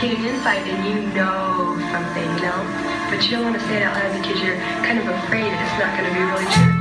Get an insight, and you know something, you know? But you don't want to say it out loud because you're kind of afraid it's not going to be really true.